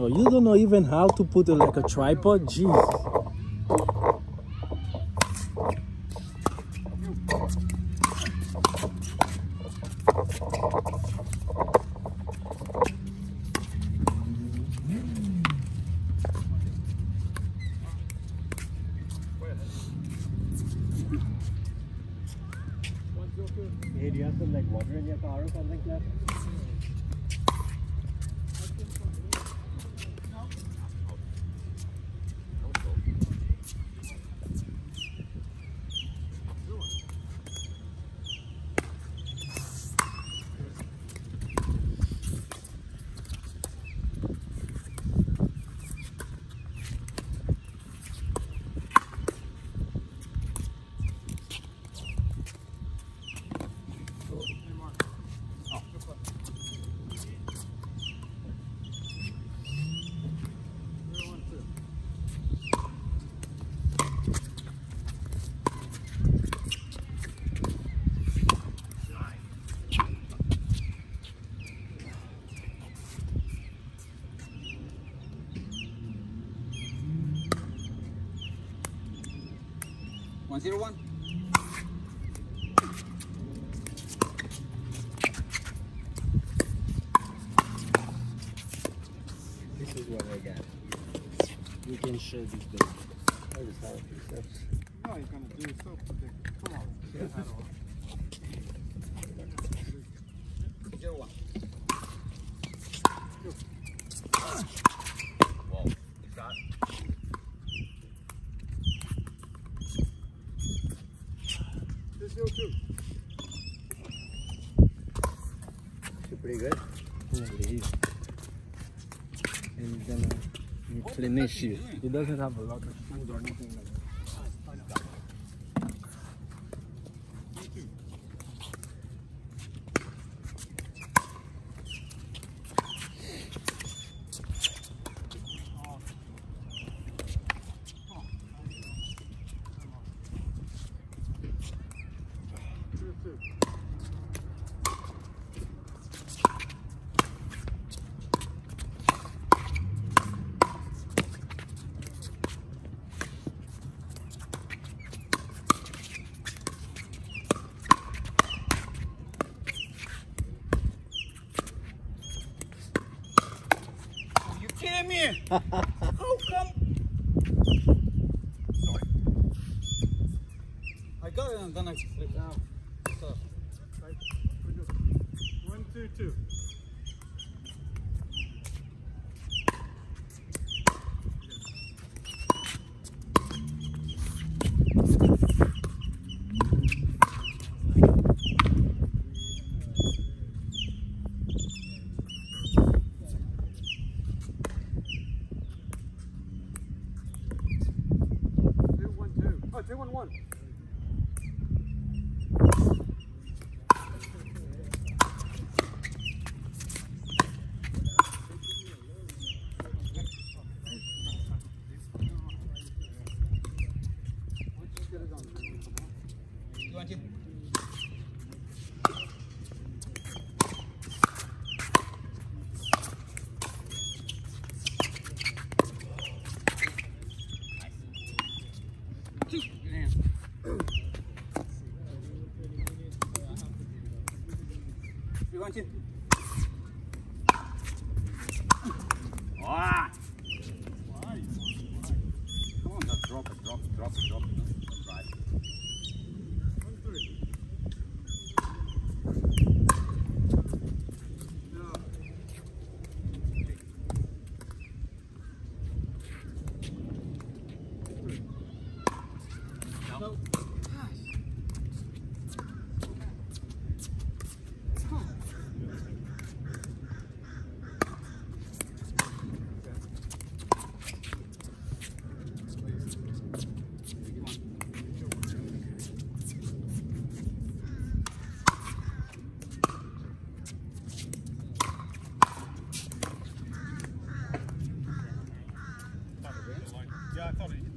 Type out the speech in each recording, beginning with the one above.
Oh, you don't know even how to put like a tripod? Jesus. Hey, do you have some like water in your car or something, Claire? One zero one. This is what I got. You can share this baby. I just have a few steps. No, he's gonna do so. Come on. Zero one. This zero two. Feel pretty good. Holy. And he's gonna replenish you. He doesn't have a lot Are you kidding me? How oh, come? Sorry. I got it and then I slipped out. So, Right. We're good. One two. Two I thought he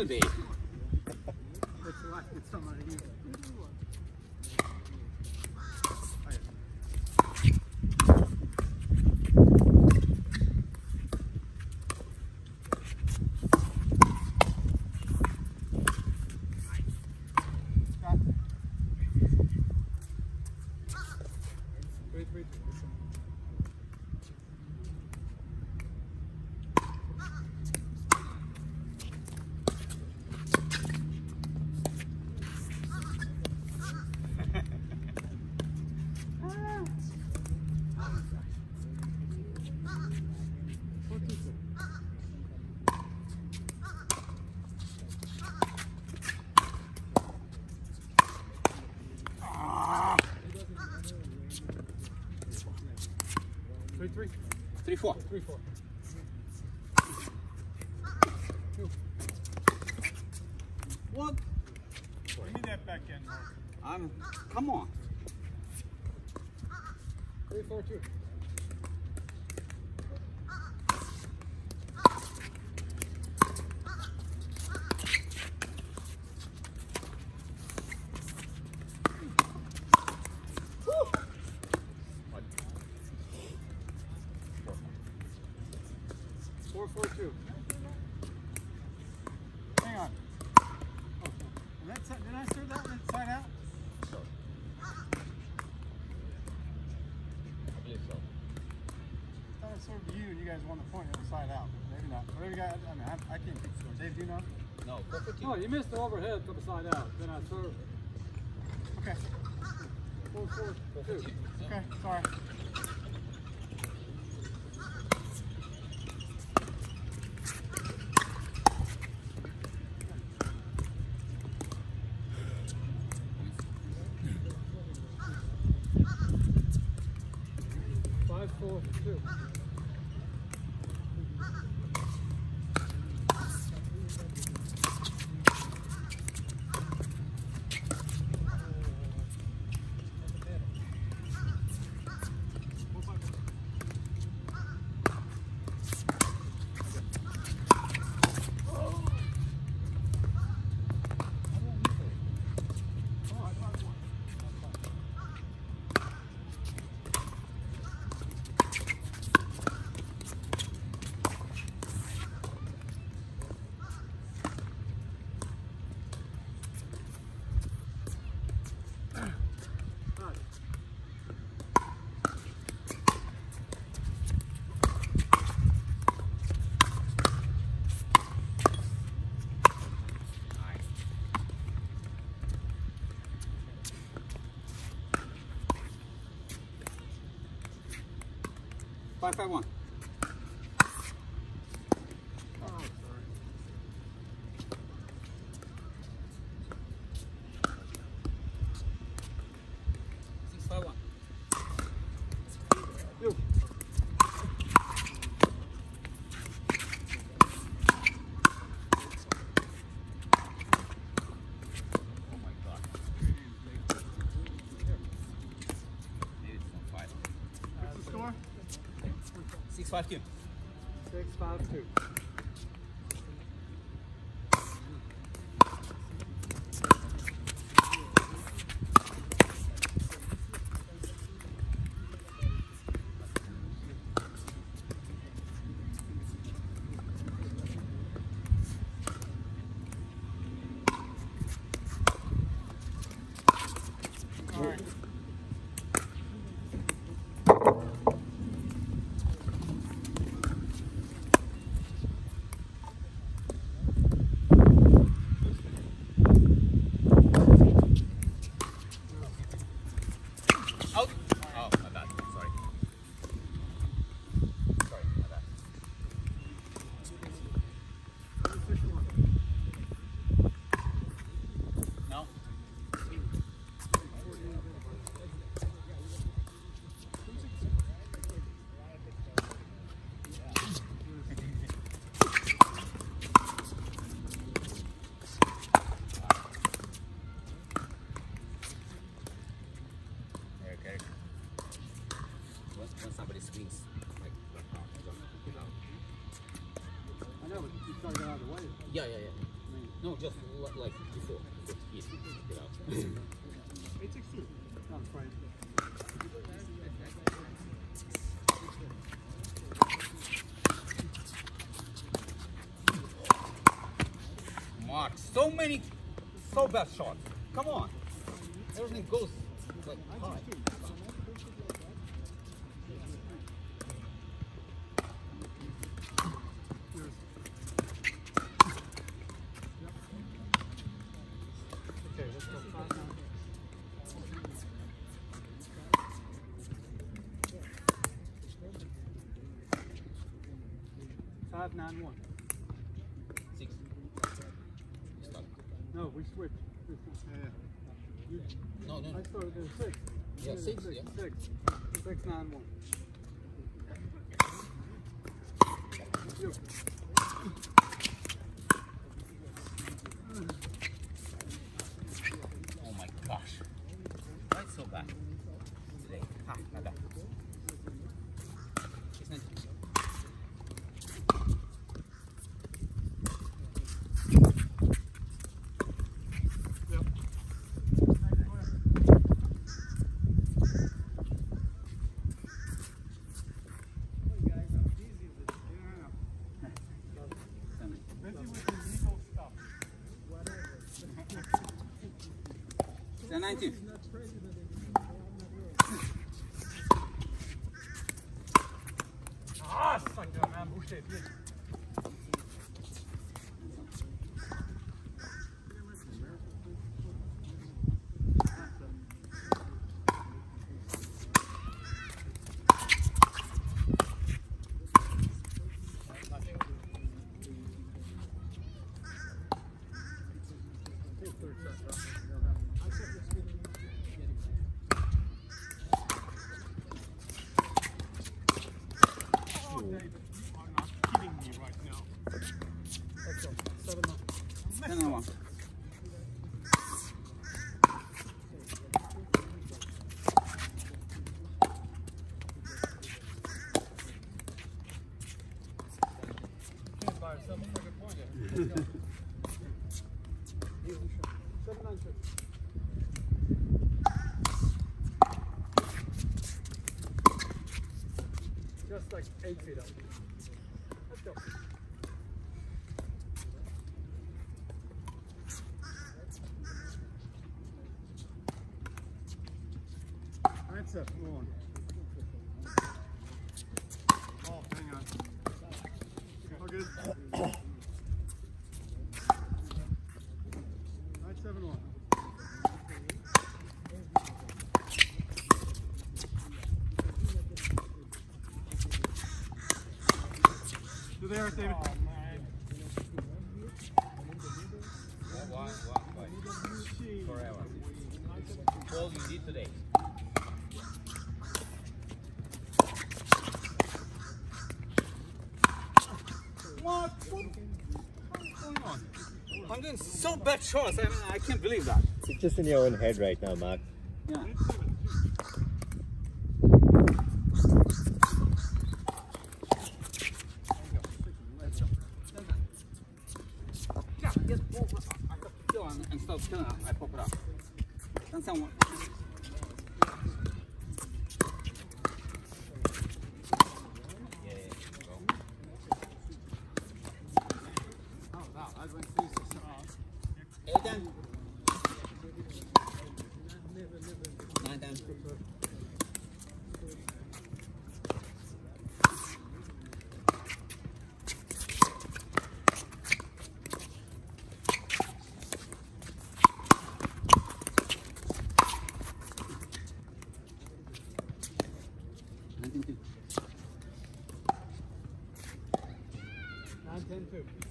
Somebody new. Wait, wait, listen. Three, three, Three, four. three, four. What? Give me that back end. Mark. I'm, come on. Three, four, two. Four, four, two. Hang on. Oh, did, that, did I serve that one inside out? I thought I served you and you guys won the point inside out. Maybe not. Whatever you got, I mean, I, I can't keep score. Dave, do you know? No, perfect. No, you missed the overhead upside out. Then I served. Okay. Four, four, two. Okay, sorry. Five, five, one. Five, two. Six, five, two. All right. Many, so bad shots. Come on. Everything goes like high. Five nine one. Six. Stop. No, we switched. Yeah. You, No, no. I started at six. Yeah, You did six, Six. yeah. Six. Six nine one. You. Oh my gosh. Why it's so bad today? Ha, not bad. It's not. The 19. Ah, sucker, man. Wo steht hier? Let's go. Seven nine. No, no, no. Can't buy yourself a second point yet. Let's go. Easy shot. Seven nine six. Just like eight feet up. It. Come on. Oh, hang on. All good. There, David? Oh, man. One, one, five. Forever. All you did today. What? What? What's going on? I'm doing so bad shots. I, mean, I can't believe that. It's just in your own head right now, Mark. Yeah. Nine ten two.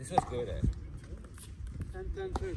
This was good, eh? 10, 10, 30.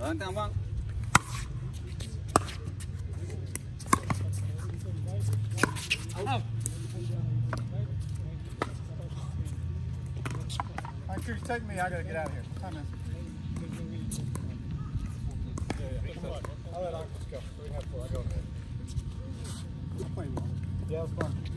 out. Lantang bang. Out. All right, Chris, take me. I gotta get out of here. What time is it? I'll let Uncles go. We have four. I go ahead. Yeah, it's fun.